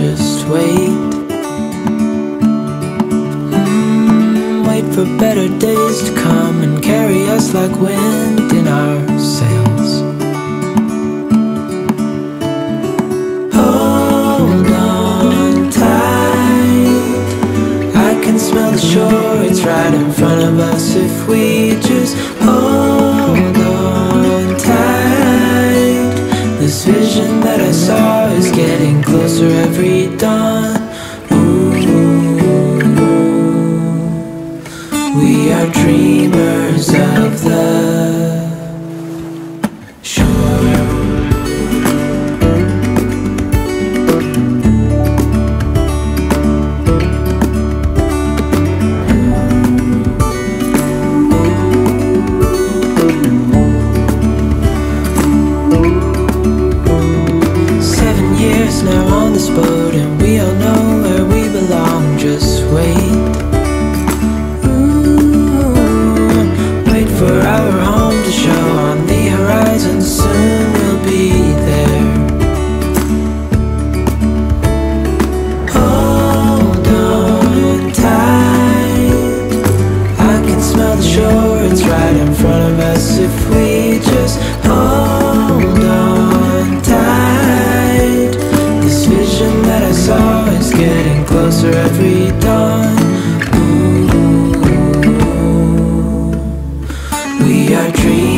just wait. Mm, Wait for better days to come And carry us like wind in our sails. Hold on tight. I can smell the shore, it's right in front of us If we just closer every dawn. Ooh, we are dreamers on this boat, and we all know where we belong. Just wait. Ooh, wait for our home to show on the horizon. Soon we'll be there. Hold on tight. I can smell the shore, it's right in front of us if closer every dawn. Ooh, we are dreamers